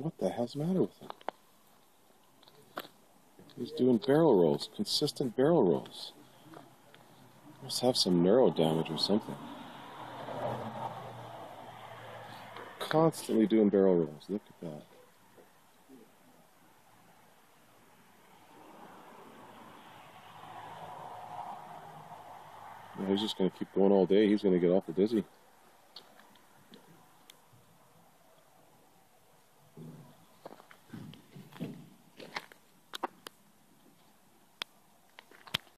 What the hell's the matter with him? He's doing barrel rolls, consistent barrel rolls. Must have some neuro damage or something. Constantly doing barrel rolls. Look at that. He's just going to keep going all day. He's going to get awful dizzy.